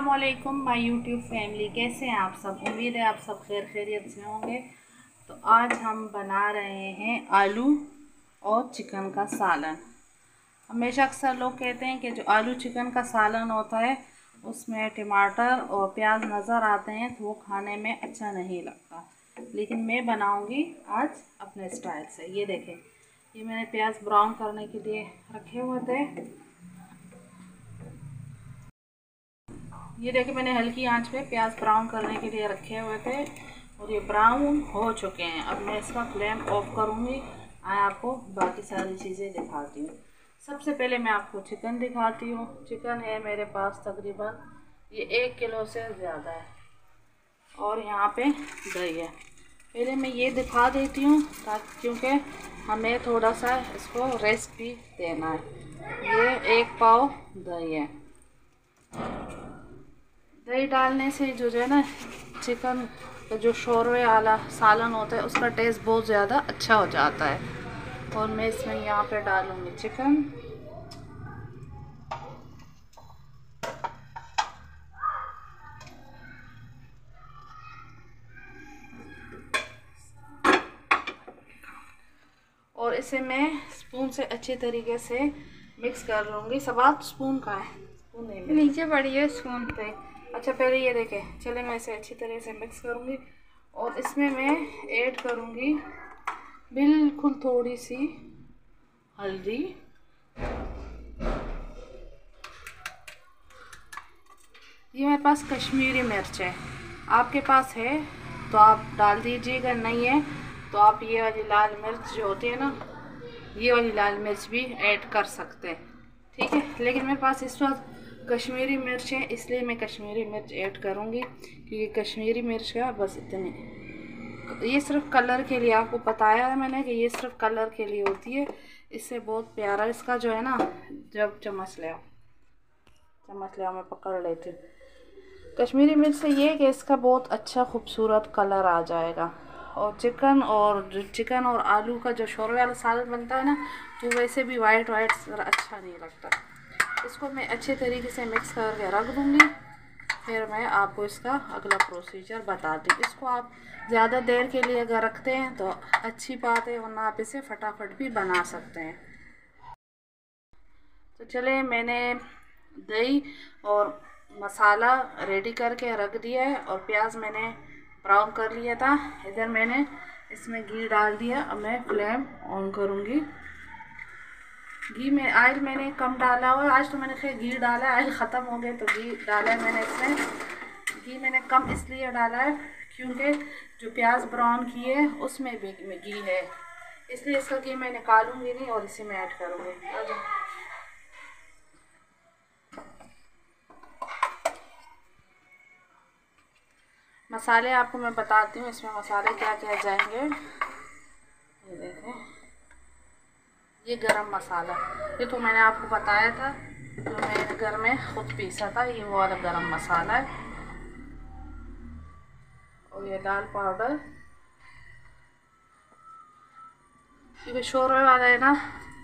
वालेकुम my YouTube family कैसे हैं आप सब? उम्मीद है आप सब खैर खैरियत से होंगे। तो आज हम बना रहे हैं आलू और चिकन का सालन। हमेशा अक्सर लोग कहते हैं कि जो आलू चिकन का सालन होता है, उसमें टमाटर और प्याज नज़र आते हैं तो वो खाने में अच्छा नहीं लगता। लेकिन मैं बनाऊँगी आज अपने स्टाइल से। ये देखें, ये मैंने प्याज ब्राउन करने के लिए रखे हुए थे। ये देखिए मैंने हल्की आँच पे प्याज ब्राउन करने के लिए रखे हुए थे और ये ब्राउन हो चुके हैं। अब मैं इसका फ्लेम ऑफ़ करूँगी। आए आपको बाकी सारी चीज़ें दिखाती हूँ। सबसे पहले मैं आपको चिकन दिखाती हूँ। चिकन है मेरे पास तकरीबन ये एक किलो से ज़्यादा है और यहाँ पे दही है। पहले मैं ये दिखा देती हूँ ताकि क्योंकि हमें थोड़ा सा इसको रेस्ट भी देना है। ये एक पाव दही है। दही डालने से जो जो है ना, चिकन जो शोरवे वाला सालन होता है, उसका टेस्ट बहुत ज़्यादा अच्छा हो जाता है। और मैं इसमें यहाँ पे डालूँगी चिकन। और इसे मैं स्पून से अच्छे तरीके से मिक्स कर लूँगी। सवाल स्पून का है। स्पून नहीं नीचे पड़ी है स्पून पे। अच्छा पहले ये देखें। चले, मैं इसे अच्छी तरह से मिक्स करूँगी। और इसमें मैं ऐड करूँगी बिल्कुल थोड़ी सी हल्दी। ये मेरे पास कश्मीरी मिर्च है। आपके पास है तो आप डाल दीजिएगा। नहीं है तो आप ये वाली लाल मिर्च जो होती है ना, ये वाली लाल मिर्च भी ऐड कर सकते हैं। ठीक है, लेकिन मेरे पास इस वक्त कश्मीरी मिर्च है, इसलिए मैं कश्मीरी मिर्च ऐड करूँगी, क्योंकि कश्मीरी मिर्च का बस इतनी ये सिर्फ़ कलर के लिए, आपको बताया है मैंने कि ये सिर्फ़ कलर के लिए होती है। इससे बहुत प्यारा इसका जो है ना, जब चम्मच ले आओ। चम्मच ले आओ, मैं पकड़ लेती हूँ। कश्मीरी मिर्च से ये कि इसका बहुत अच्छा खूबसूरत कलर आ जाएगा। और चिकन और चिकन और आलू का जो शोर वाला सालन बनता है ना तो वैसे भी वाइट वाइट अच्छा नहीं लगता। इसको मैं अच्छे तरीके से मिक्स करके रख दूँगी। फिर मैं आपको इसका अगला प्रोसीजर बताती हूँ इसको आप ज़्यादा देर के लिए अगर रखते हैं तो अच्छी बात है वरना आप इसे फटाफट भी बना सकते हैं। तो चले, मैंने दही और मसाला रेडी करके रख दिया है और प्याज मैंने ब्राउन कर लिया था। इधर मैंने इसमें घी डाल दिया। अब मैं फ्लेम ऑन करूँगी। घी में, आयल मैंने कम डाला हुआ आज तो मैंने खैर घी डाला आयल ख़त्म हो गए तो घी डाला है मैंने इसमें। घी मैंने कम इसलिए डाला है क्योंकि जो प्याज ब्राउन की है, उसमें भी घी है। इसलिए इसका घी मैं निकालूँगी नहीं और इसी में ऐड करूँगी। मसाले आपको मैं बताती हूँ, इसमें मसाले क्या क्या जाएँगे। ये देखें। ये गरम मसाला। ये तो मैंने आपको बताया था, जो मैंने घर में खुद पीसा था, ये वो वाला गरम मसाला है। और ये दाल पाउडर। क्योंकि शोरवे वाला है ना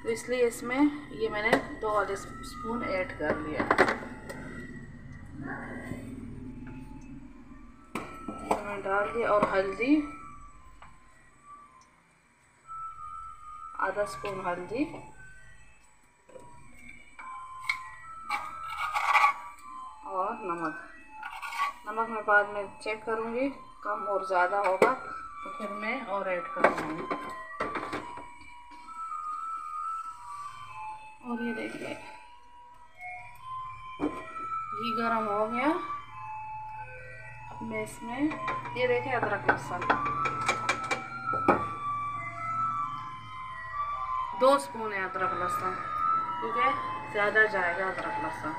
तो इसलिए इसमें ये मैंने दो वाले स्पून ऐड कर लिया। डाल दिया और हल्दी। आधा स्पून हल्दी। और नमक। नमक मैं बाद में चेक करूँगी, कम और ज़्यादा होगा तो फिर मैं और ऐड करूँगी। और ये देखिए, घी गरम हो गया। अब मैं इसमें, ये देखिए अदरक लहसुन। दो स्पून है अदरक लहसुन ठीक है? ज़्यादा जाएगा अदरक लहसुन।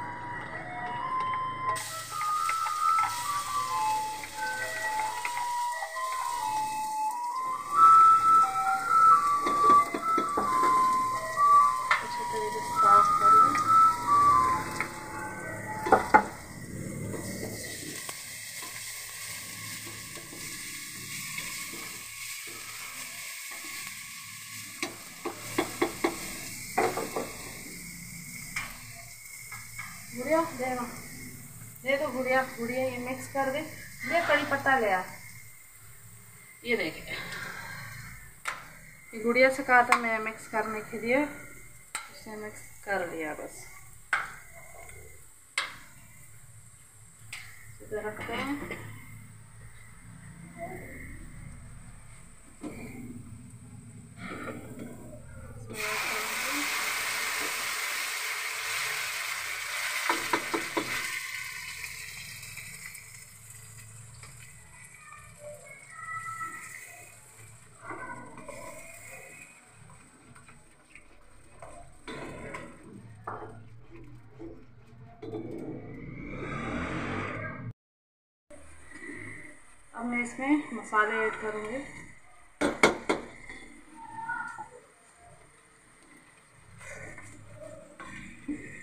ये तो गुड़िया गुड़िया ये मिक्स कर दे। ये कड़ी पत्ता ले आ ये देखे। ये गुड़िया से कहा था मैं मिक्स करने के लिए। उसे मिक्स कर लिया बस। रखते हैं। अब मैं इसमें मसाले ऐड करूँगी।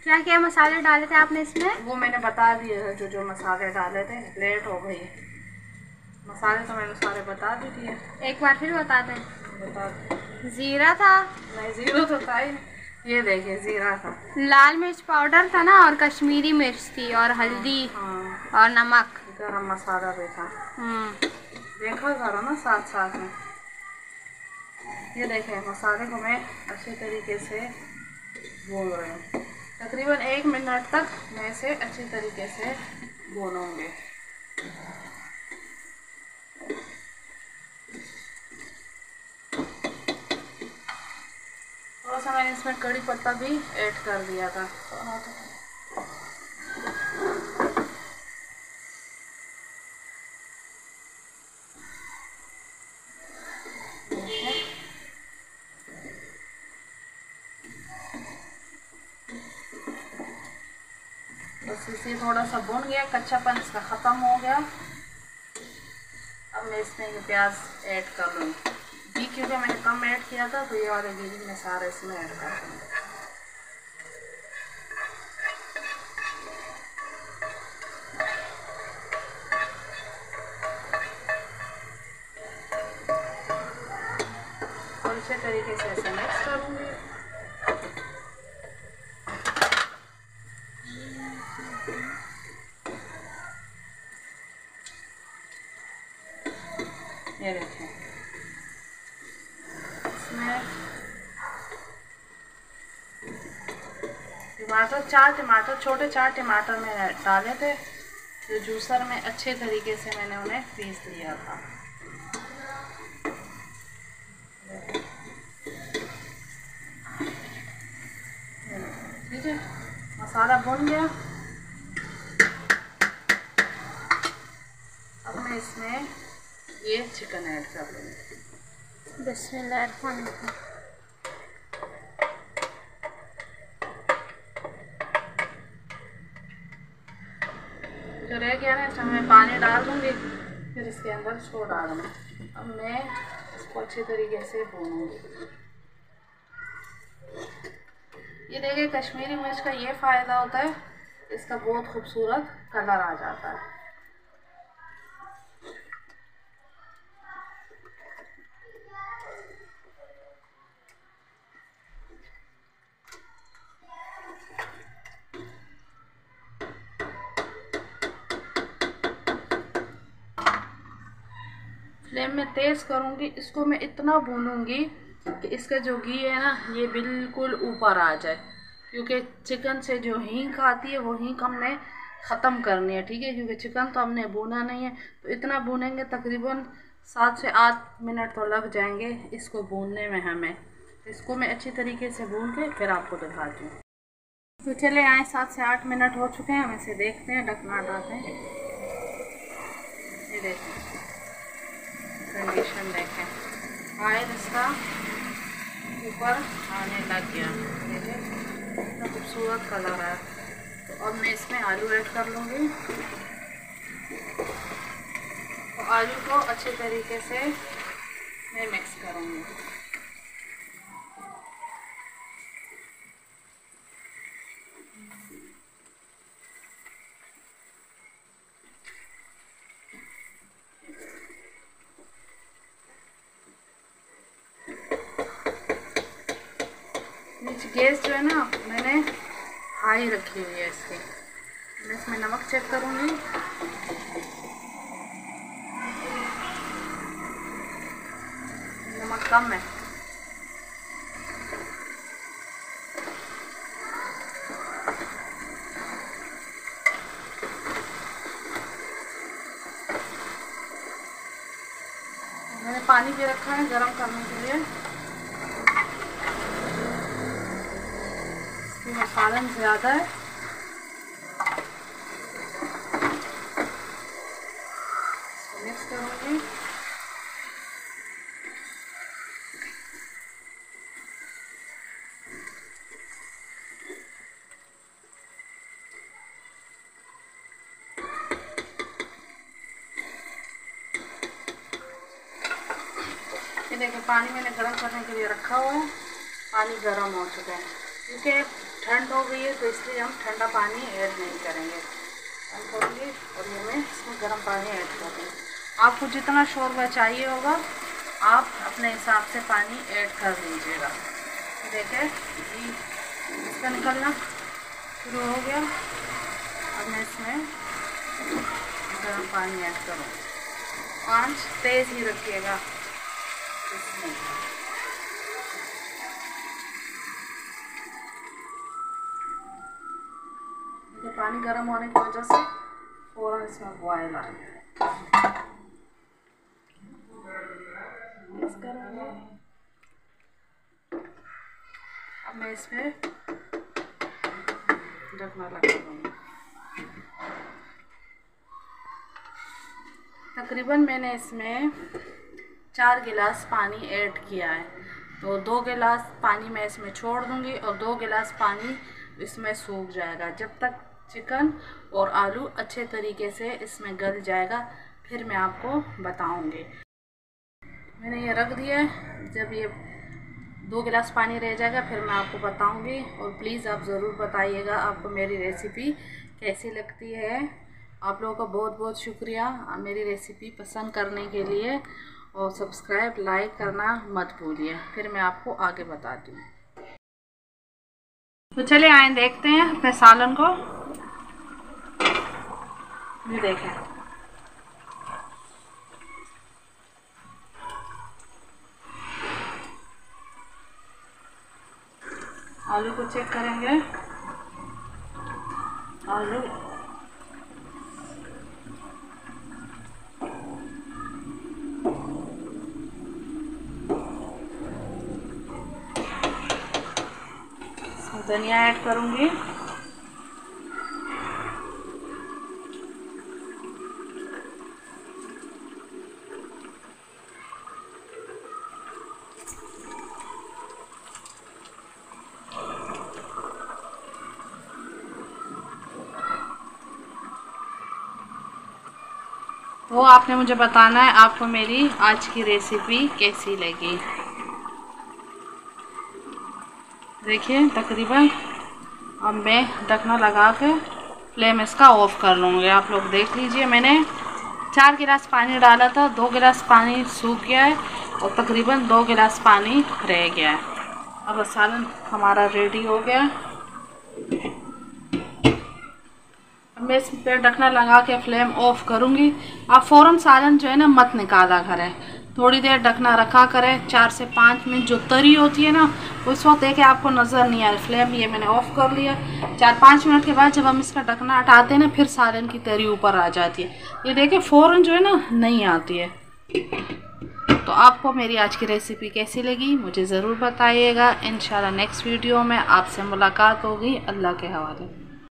क्या क्या मसाले डाले थे आपने इसमें? वो मैंने बता दिए थे जो जो मसाले डाले थे। लेट हो गई। मसाले तो मैंने सारे बता दी थी एक बार फिर बता दें। बता दी। ज़ीरा था? नहीं ज़ीरो तो था ही ये देखिए ज़ीरा था। लाल मिर्च पाउडर था ना और कश्मीरी मिर्च थी और हल्दी हाँ। और नमक। गरम मसाला भी था हम्म देखा करो ना साथ साथ में। ये देखें मसाले को मैं अच्छे तरीके से भून रही हूँ। तकरीबन एक मिनट तक मैं इसे अच्छी तरीके से भूनूँगी। थोड़ा सा मैंने इसमें कड़ी पत्ता भी ऐड कर दिया था बस इसे थोड़ा सा भुन गया कच्चापन इसका ख़त्म हो गया। अब मैं इसमें ये प्याज ऐड कर लूँगी। घी क्योंकि मैंने कम ऐड किया था तो ये वाले घी मैं सारा इसमें ऐड कर दूँगी और इसी तरीके से ऐसे मिक्स करूँगी। ये देखें। टमाटर, चार टमाटर, छोटे चार टमाटर मैंने डाले थे, जो जूसर में अच्छे तरीके से मैंने उन्हें पीस लिया था। ठीक है, मसाला भुन गया। अब मैं इसमें ये चिकन ऐड कर दूँगी बिस्मिल्लाह जो रह गया ना, इसमें मैं पानी डाल दूँगी, फिर इसके अंदर इसको डालूँगी। अब मैं इसको अच्छे तरीके से भूनूँगी। ये देखिए, कश्मीरी मिर्च का ये फ़ायदा होता है, इसका बहुत खूबसूरत कलर आ जाता है। तेज़ करूँगी, इसको मैं इतना भूनूँगी कि इसका जो घी है ना, ये बिल्कुल ऊपर आ जाए। क्योंकि चिकन से जो हींग आती है, वो हींग हमने ख़त्म करनी है, ठीक है? क्योंकि चिकन तो हमने भूना नहीं है। तो इतना भूनेंगे, तकरीबन सात से आठ मिनट तो लग जाएँगे इसको भूनने में हमें। इसको मैं अच्छी तरीके से भून के फिर आपको दिखाती हूँ। तो चले आए, सात से आठ मिनट हो चुके हैं, हम इसे देखते हैं, ढकना हटाते हैं। ये देखें कंडीशन देखें। आए इसका ऊपर आने लग गया। कितना खूबसूरत कलर है। तो अब मैं इसमें आलू ऐड कर लूँगी। तो आलू को अच्छे तरीके से मैं मिक्स करूँगी नीचे गैस जो है ना, मैंने हाई रखी हुई है इसकी। मैं इसमें नमक चेक करूँगी। नमक कम है। मैंने पानी भी रखा है गरम करने के लिए। इसमें सालन ज़्यादा है। मिक्स करूँगी। देखिए, पानी मैंने गर्म करने के लिए रखा हुआ है। पानी गर्म हो चुका है। क्योंकि ठंड हो गई है तो इसलिए हम ठंडा पानी ऐड नहीं करेंगे। बंद करूँगी और ये मैं इसमें गर्म पानी ऐड कर दूँगी आपको जितना शोरबा चाहिए होगा, आप अपने हिसाब से पानी ऐड कर दीजिएगा। देखें, ये इसका निकलना शुरू हो गया। अब मैं इसमें गर्म पानी ऐड करूँ। आँच तेज़ ही रखिएगा। इसमें। पानी गर्म होने की वजह से फ़ौरन इसमें बॉयल आ गया अब मैं इसमें ढकना लगा दूँगी। तकरीबन मैंने इसमें चार गिलास पानी ऐड किया है। तो दो गिलास पानी मैं इसमें छोड़ दूँगी और दो गिलास पानी इसमें सूख जाएगा। जब तक चिकन और आलू अच्छे तरीके से इसमें गल जाएगा, फिर मैं आपको बताऊँगी। मैंने ये रख दिया जब ये दो गिलास पानी रह जाएगा, फिर मैं आपको बताऊँगी। और प्लीज़ आप ज़रूर बताइएगा आपको मेरी रेसिपी कैसी लगती है। आप लोगों का बहुत बहुत शुक्रिया मेरी रेसिपी पसंद करने के लिए। और सब्सक्राइब लाइक करना मत भूलिए। फिर मैं आपको आगे बताती हूँ। तो चलिए आए, देखते हैं अपने सालन को। ये देखें। आलू को चेक करेंगे। आलू। धनिया ऐड करूँगी वो आपने मुझे बताना है आपको मेरी आज की रेसिपी कैसी लगी। देखिए, तकरीबन अब मैं ढकना लगा के फ्लेम इसका ऑफ़ कर लूँगी। आप लोग देख लीजिए, मैंने चार गिलास पानी डाला था, दो गिलास पानी सूख गया है और तकरीबन दो गिलास पानी रह गया है। अब सालन हमारा रेडी हो गया। मैं इस पर ढकना लगा के फ्लेम ऑफ़ करूँगी। आप फ़ौरन सालन जो है ना, मत निकाला करें। थोड़ी देर ढकना रखा करें, चार से पाँच मिनट जो तरी होती है ना, उस वक्त देखे आपको नज़र नहीं आ रही। फ्लेम ये मैंने ऑफ़ कर लिया। चार पाँच मिनट के बाद जब हम इसका ढकना हटाते हैं ना, फिर सालन की तरी ऊपर आ जाती है। ये देखे, फ़ौरन जो है ना, नहीं आती है। तो आपको मेरी आज की रेसिपी कैसी लगी, मुझे ज़रूर बताइएगा। इन नेक्स्ट वीडियो में आपसे मुलाकात होगी। अल्लाह के हवाले।